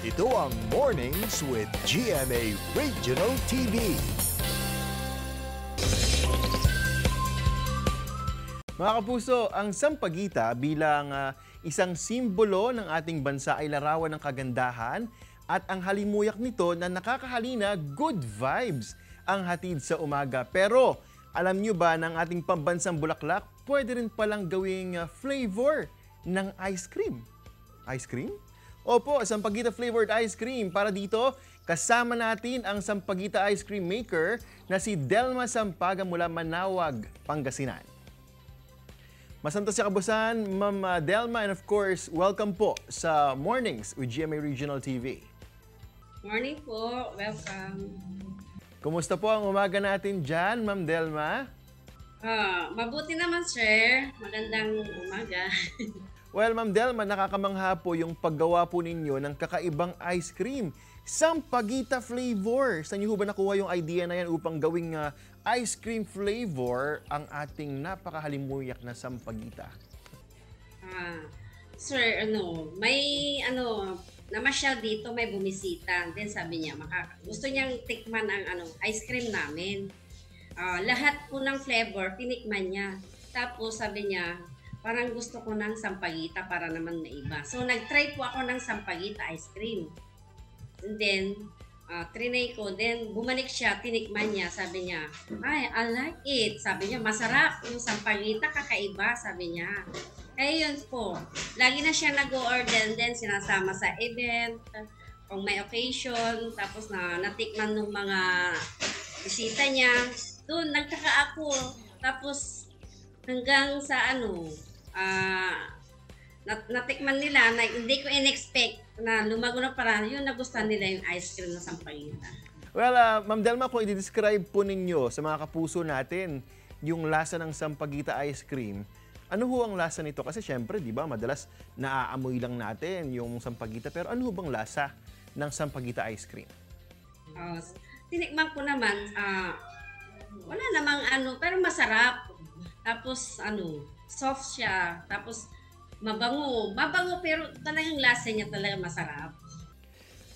Ito ang Mornings with GMA Regional TV. Mga kapuso, ang sampagita bilang ah, isang simbolo ng ating bansa ay larawan ng kagandahan at ang halimuyak nito na nakakahalina good vibes ang hatid sa umaga. Pero alam nyo ba ng ating pambansang bulaklak, pwede rin palang gawing ah, flavor ng ice cream. Ice cream? Opo, Sampaguita flavored ice cream. Para dito, kasama natin ang Sampaguita ice cream maker na si Delma Sampaga mula Manawag, Pangasinan. Masanta si Kabusan, Ma'am uh, Delma, and of course, welcome po sa Mornings with GMA Regional TV. Morning po. Welcome. Kumusta po ang umaga natin dyan, Ma'am Delma? Ah, mabuti naman, sir. Magandang umaga. Well, Ma'am Delma, nakakamangha po yung paggawa po ninyo ng kakaibang ice cream. Sampagita flavor. Saan niyo ba nakuha yung idea na yan upang gawing uh, ice cream flavor ang ating napakahalimuyak na sampagita? Ah, sir, ano, may ano, namasyal dito, may bumisita. Then sabi niya, maka, gusto niyang tikman ang ano, ice cream namin. Ah, lahat po ng flavor, tinikman niya. Tapos sabi niya, parang gusto ko ng sampagita para naman maiba. So nag-try po ako ng sampagita ice cream. And then, uh, trinay ko. Then, bumalik siya, tinikman niya. Sabi niya, ay, I like it. Sabi niya, masarap. Yung sampagita, kakaiba. Sabi niya. Kaya yun po. Lagi na siya nag-order. Then, sinasama sa event. Kung may occasion. Tapos na natikman ng mga bisita niya. Doon, nagtaka ako. Tapos, hanggang sa ano, ah, nat natikman nila na hindi ko in-expect na lumago na parang yun nagustuhan nila yung ice cream na sampagita. Well, uh, Ma'am Delma, kung i-describe po ninyo sa mga kapuso natin yung lasa ng sampagita ice cream, ano ho ang lasa nito? Kasi syempre, di ba, madalas naaamoy lang natin yung sampagita. Pero ano ho bang lasa ng sampagita ice cream? Uh, tinikman ko naman, ah, wala namang ano, pero masarap. Tapos ano, soft siya. Tapos mabango. Mabango pero talagang lasa niya talaga masarap.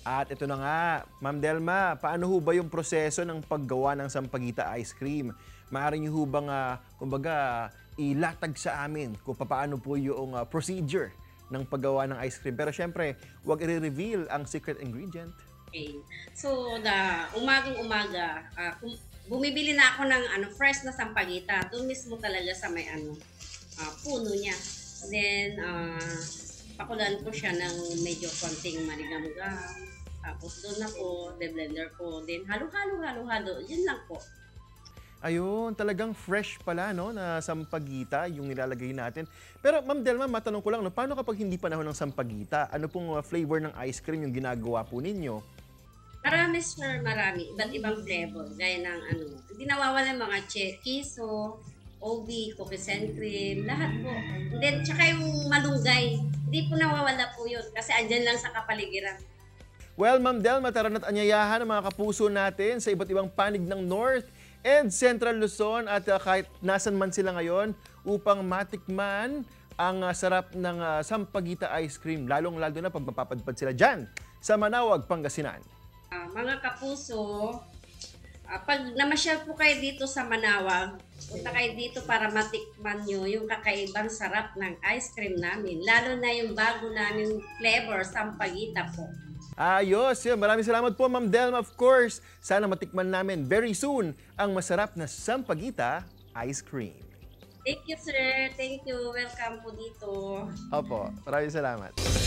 At ito na nga, Ma'am Delma, paano ho ba yung proseso ng paggawa ng sampagita ice cream? Maaari niyo ho bang, ah, kumbaga, ilatag sa amin kung paano po yung ah, procedure ng paggawa ng ice cream. Pero syempre, huwag i-reveal ang secret ingredient. Okay. So, the umagang umaga, ah, bumibili na ako ng ano fresh na sampagita, doon mismo talaga sa may ano ah, puno niya. Then, ah, pakulan ko siya ng medyo konting manigamgam. Tapos doon na po, de-blender ko. Then, halo-halo, halo-halo. Yun lang po. Ayun, talagang fresh pala no, na sampagita yung nilalagay natin. Pero Ma'am Delma, matanong ko lang, no, paano kapag hindi panahon ng sampagita? Ano pong uh, flavor ng ice cream yung ginagawa po ninyo? Marami, sir, marami. Iba't ibang flavor. Gaya ng ano, hindi nawawala mga che, OB, cookies and cream, lahat po. And then, tsaka yung malunggay. Hindi po nawawala po yun kasi andyan lang sa kapaligiran. Well, Ma'am Delma, tara na't anyayahan ang mga kapuso natin sa iba't ibang panig ng North and Central Luzon at uh, kahit nasan man sila ngayon upang matikman ang uh, sarap ng uh, Sampagita ice cream. Lalong-lalo na pag mapapadpad sila dyan sa Manawag, Pangasinan. Ah, mga kapuso, ah, pag namasyal po kayo dito sa Manawag, punta kayo dito para matikman nyo yung kakaibang sarap ng ice cream namin. Lalo na yung bago namin flavor, sampagita po. Ayos, yun. Maraming salamat po, Ma'am Delma, of course. Sana matikman namin very soon ang masarap na Sampagita ice cream. Thank you, sir. Thank you. Welcome po dito. Opo, maraming salamat.